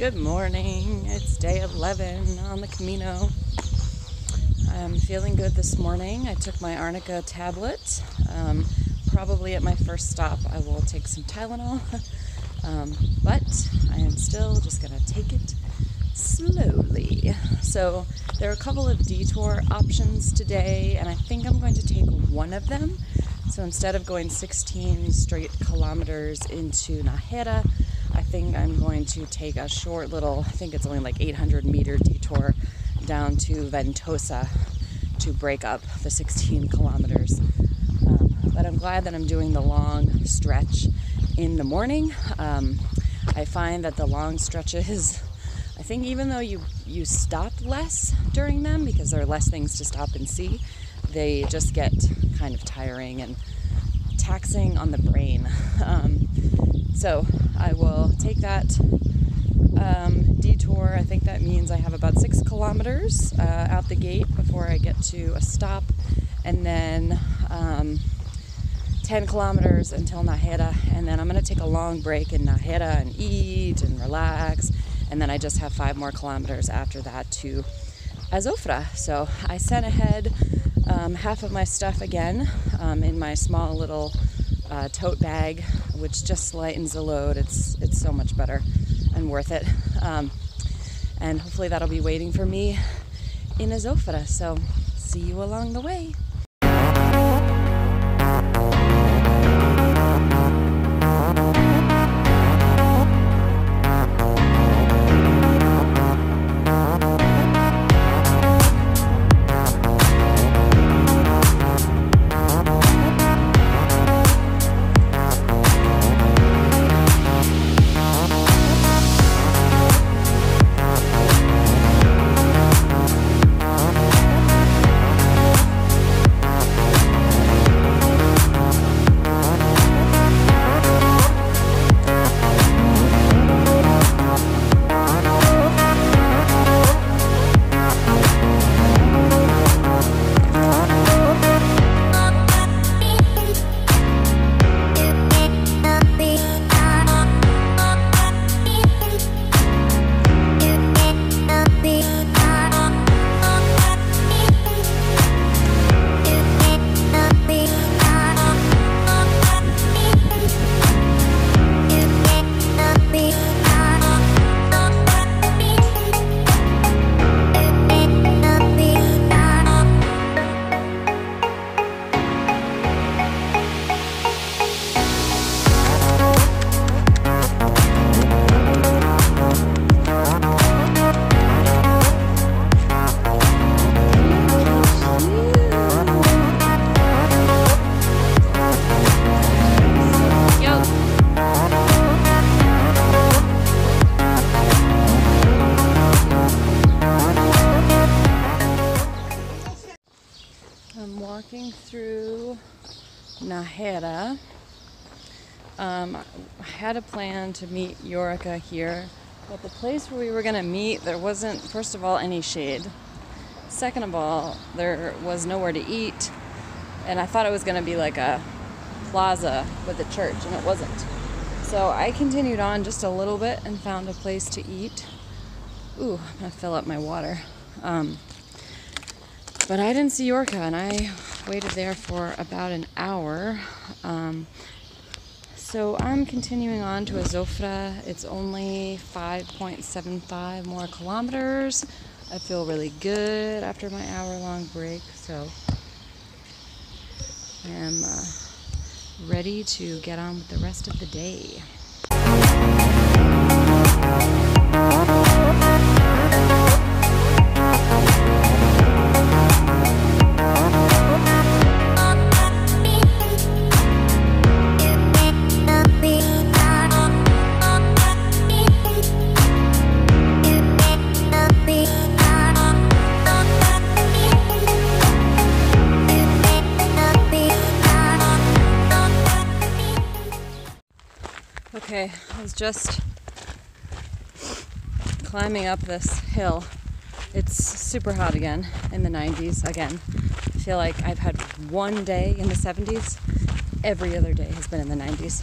Good morning. It's day 11 on the Camino. I'm feeling good this morning. I took my Arnica tablet. Um, probably at my first stop, I will take some Tylenol. um, but I am still just going to take it slowly. So, there are a couple of detour options today, and I think I'm going to take one of them. So, instead of going 16 straight kilometers into Najera, think I'm going to take a short little, I think it's only like 800 meter detour down to Ventosa to break up the 16 kilometers. Um, but I'm glad that I'm doing the long stretch in the morning. Um, I find that the long stretches, I think even though you, you stop less during them because there are less things to stop and see, they just get kind of tiring and taxing on the brain. Um, so I will take that um, detour. I think that means I have about six kilometers uh, out the gate before I get to a stop, and then um, 10 kilometers until Najera, and then I'm going to take a long break in Najera and eat and relax, and then I just have five more kilometers after that to Azofra. So I sent ahead um, half of my stuff again um, in my small little uh, tote bag, which just lightens the load. It's it's so much better and worth it. Um, and hopefully that'll be waiting for me in Azofra. So see you along the way. Had a plan to meet Yorica here, but the place where we were going to meet, there wasn't, first of all, any shade. Second of all, there was nowhere to eat, and I thought it was going to be like a plaza with a church, and it wasn't. So I continued on just a little bit and found a place to eat. Ooh, I'm going to fill up my water. Um, but I didn't see Yorka, and I waited there for about an hour. Um, so I'm continuing on to Azofra. It's only 5.75 more kilometers. I feel really good after my hour long break, so I am uh, ready to get on with the rest of the day. Okay, I was just climbing up this hill. It's super hot again in the 90s again. I feel like I've had one day in the 70s. Every other day has been in the 90s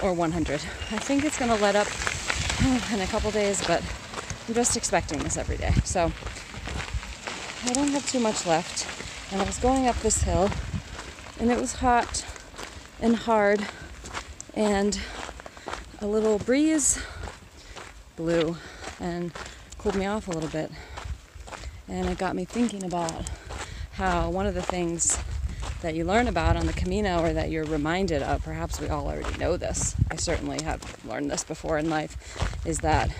or 100. I think it's going to let up in a couple days, but I'm just expecting this every day. So I don't have too much left. And I was going up this hill, and it was hot and hard, and a little breeze blew and cooled me off a little bit. And it got me thinking about how one of the things that you learn about on the Camino or that you're reminded of, perhaps we all already know this, I certainly have learned this before in life, is that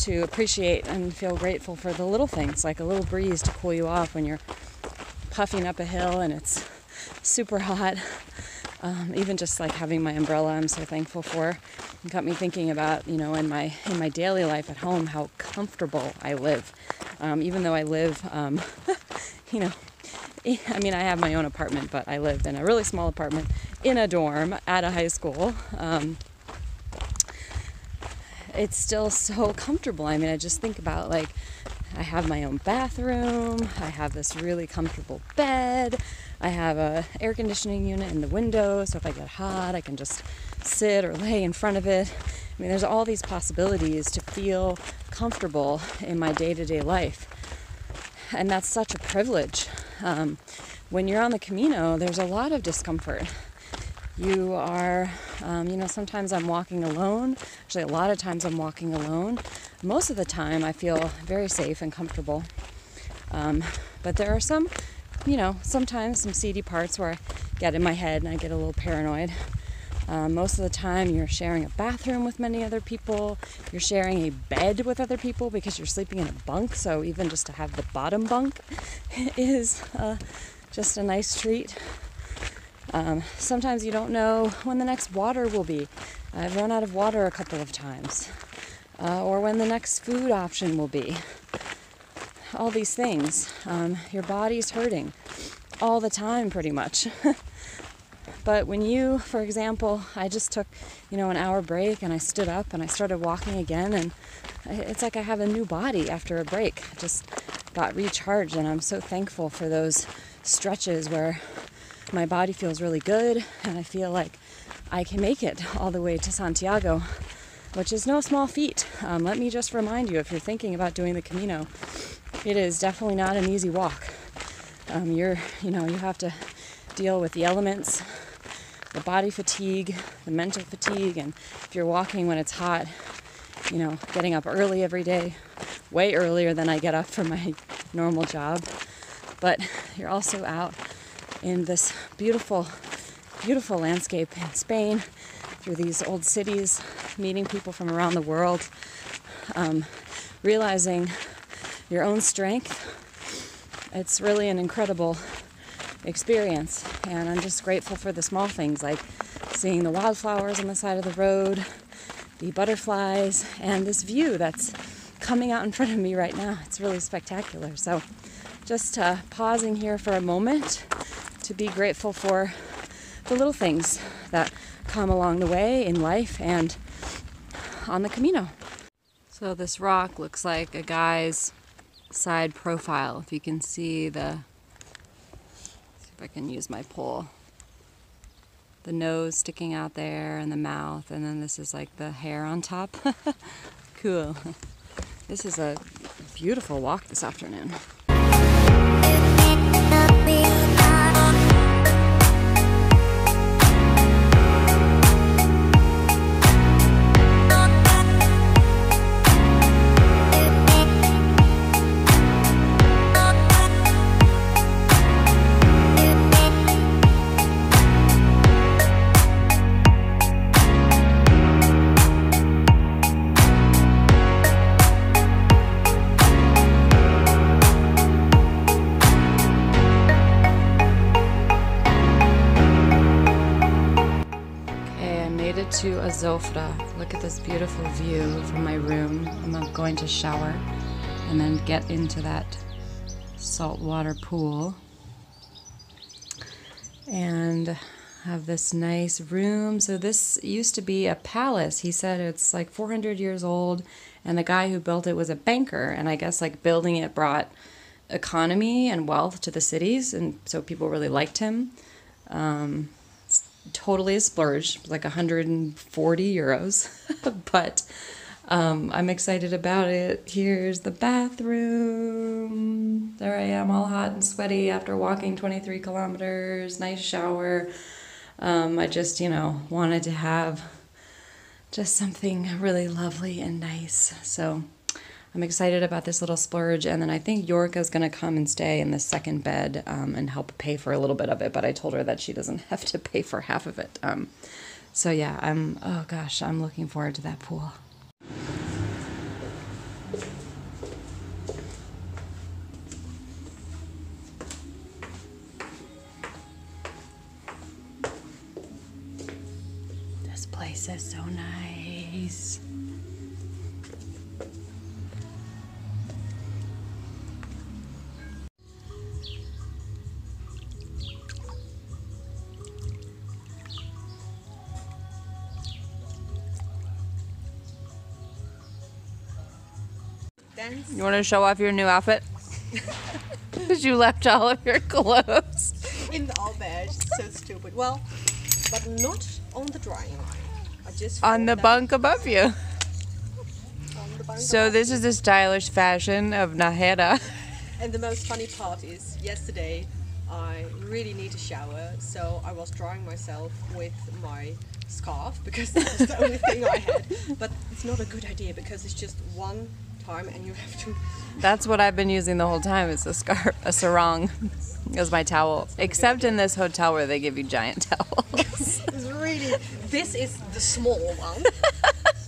to appreciate and feel grateful for the little things, like a little breeze to cool you off when you're puffing up a hill and it's super hot. Um, even just like having my umbrella, I'm so thankful for. It got me thinking about, you know, in my in my daily life at home, how comfortable I live. Um, even though I live, um, you know, I mean, I have my own apartment, but I live in a really small apartment in a dorm at a high school. Um, it's still so comfortable. I mean, I just think about like I have my own bathroom, I have this really comfortable bed, I have a air conditioning unit in the window, so if I get hot, I can just sit or lay in front of it. I mean, there's all these possibilities to feel comfortable in my day-to-day life. And that's such a privilege. Um, when you're on the Camino, there's a lot of discomfort you are, um, you know, sometimes I'm walking alone. Actually, a lot of times I'm walking alone. Most of the time, I feel very safe and comfortable. Um, but there are some, you know, sometimes some seedy parts where I get in my head and I get a little paranoid. Um, most of the time, you're sharing a bathroom with many other people. You're sharing a bed with other people because you're sleeping in a bunk. So, even just to have the bottom bunk is uh, just a nice treat. Um, sometimes you don't know when the next water will be. I've run out of water a couple of times, uh, or when the next food option will be. All these things. Um, your body's hurting all the time, pretty much. but when you, for example, I just took, you know, an hour break and I stood up and I started walking again, and it's like I have a new body after a break. I just got recharged, and I'm so thankful for those stretches where my body feels really good and I feel like I can make it all the way to Santiago, which is no small feat. Um, let me just remind you if you're thinking about doing the Camino, it is definitely not an easy walk. Um, you're, you know, you have to deal with the elements, the body fatigue, the mental fatigue, and if you're walking when it's hot, you know, getting up early every day, way earlier than I get up for my normal job. But you're also out in this beautiful, beautiful landscape in Spain through these old cities, meeting people from around the world, um, realizing your own strength. It's really an incredible experience, and I'm just grateful for the small things like seeing the wildflowers on the side of the road, the butterflies, and this view that's coming out in front of me right now. It's really spectacular. So, just uh, pausing here for a moment to be grateful for the little things that come along the way in life and on the Camino. So, this rock looks like a guy's side profile. If you can see the, see if I can use my pole, the nose sticking out there and the mouth, and then this is like the hair on top. cool. This is a beautiful walk this afternoon. To Azofra. Look at this beautiful view from my room. I'm going to shower and then get into that saltwater pool and have this nice room. So this used to be a palace. He said it's like 400 years old and the guy who built it was a banker and I guess like building it brought economy and wealth to the cities and so people really liked him. Um, totally a splurge, like 140 euros. but Um, I'm excited about it. Here's the bathroom. There I am, all hot and sweaty after walking 23 kilometers. Nice shower. Um, I just, you know, wanted to have just something really lovely and nice. So I'm excited about this little splurge. And then I think Yorka's going to come and stay in the second bed um, and help pay for a little bit of it. But I told her that she doesn't have to pay for half of it. Um, so yeah, I'm, oh gosh, I'm looking forward to that pool. Dance You want to show off your new outfit? Because you left all of your clothes. in the all beige. So stupid. Well, but not on the drying line. I just On the bunk above you. on the bunk So this is the stylish fashion of Najera. And the most funny part is yesterday I really need a shower, so I was drying myself with my scarf because that was the only thing I had. But it's not a good idea because it's just one time and you have to. That's what I've been using the whole time. It's a scarf, a sarong, as my towel. Except in this hotel where they give you giant towels. It's really. This is the small one.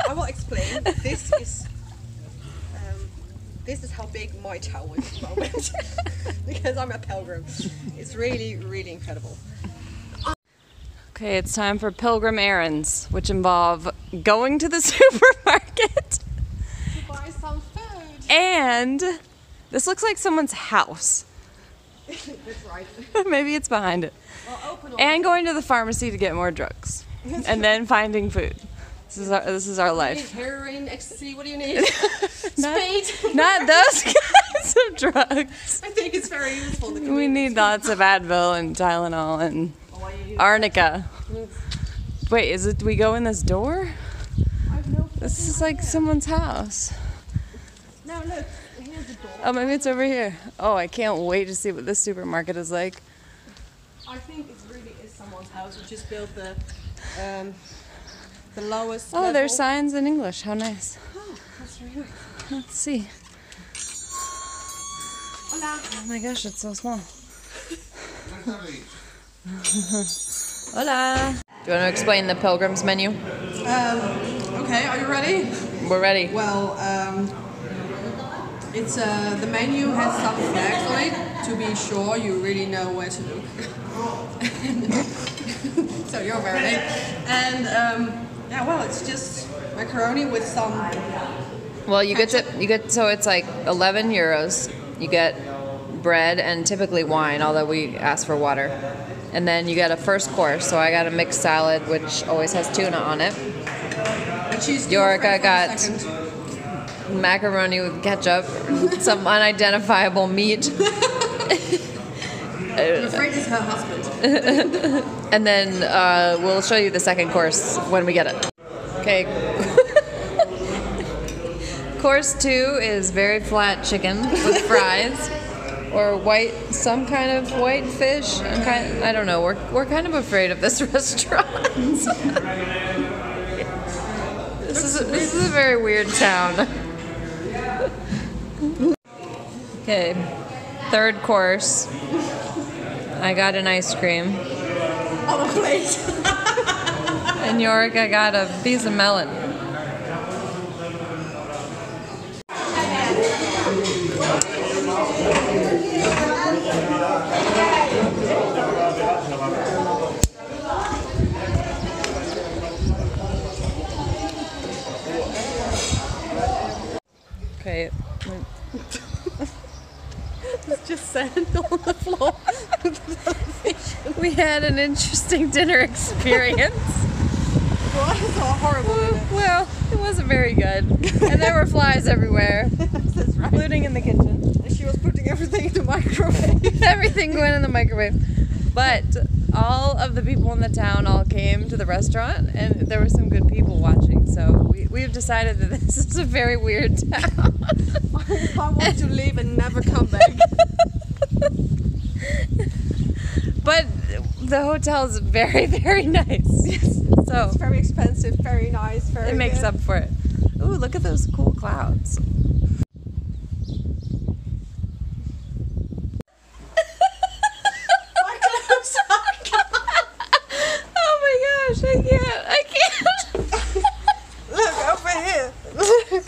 I will explain. This is. Um, this is how big my towel is at the moment because I'm a pilgrim. It's really, really incredible. Okay, it's time for pilgrim errands, which involve going to the supermarket To buy some food. And this looks like someone's house. Right. Maybe it's behind it. All And going to the pharmacy to get more drugs. And then finding food. This is our, this is our life. heroin, ecstasy. What do you need? Not, Speed. not those kinds of drugs. I think it's very useful. We need lots of Advil and Tylenol and Oh, arnica. Wait, is it? We go in this door? No. This is like someone's house. No, look. Here's the door. Oh, maybe it's over here. Oh, I can't wait to see what this supermarket is like. I think it really is someone's house who just built the um, the lowest. Oh, there's level. signs in English. How nice. Oh, that's really nice. Let's see. Hola. Oh my gosh, it's so small. Hola. Do you want to explain the pilgrim's menu? Um, okay, are you ready? We're ready. Well, um, it's uh, the menu has some flags on it to be sure you really know where to look. so you're very ready. And um, yeah, well, it's just macaroni with some. Well, you get to you get so it's like 11 euros. You get bread and typically wine, although we ask for water. And then you get a first course. So I got a mixed salad, which always has tuna on it. Yorica got macaroni with ketchup, some unidentifiable meat, I'm afraid it's her husband. and then uh, we'll show you the second course when we get it. Okay. course two is very flat chicken with fries. Or white, some kind of white fish. I'm kind, I don't know. We're, we're kind of afraid of this restaurant. this is a, this is a very weird town. Okay, third course. I got an ice cream. Oh, a plate. And Yorick, I got a piece of melon. Okay. it's just sand on the floor. We had an interesting dinner experience. Well, all horrible. it? well, it wasn't very good. And there were flies everywhere, That's right. including in the kitchen. And she was putting everything in the microwave. Everything went in the microwave. But all of the people in the town all came to the restaurant, and there were some good people watching. So we, we've decided that this is a very weird town. I want to leave and never come back. but the hotel is very, very nice. Yes. So It's very expensive, very nice, very it makes good. up for it. Ooh, look at those cool clouds. Oh my gosh, I can't. I can't. Look over here. Look.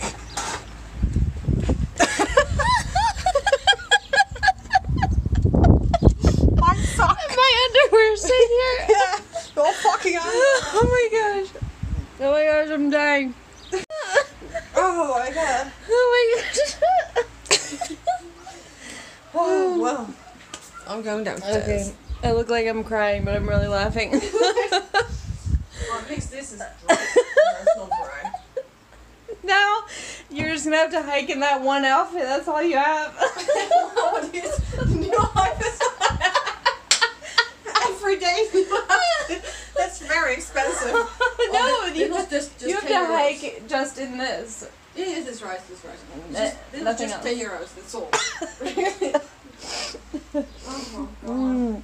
My sock. my underwear's in here. Yeah, you're fucking on. Oh my gosh. Oh my gosh, I'm dying. Oh my god. Oh my gosh. Oh well. I'm going downstairs. Okay. I look like I'm crying, but I'm really laughing. Well, at least this is dry. Dry. now you're just gonna have to hike in that one outfit. That's all you have. what is new outfits? Every day. That's very expensive. no, Oh, you, just- just you have to euros. hike just in this. Yeah, this is rice. this is right. Uh, Just, this is nothing just else. 10 euros, that's all.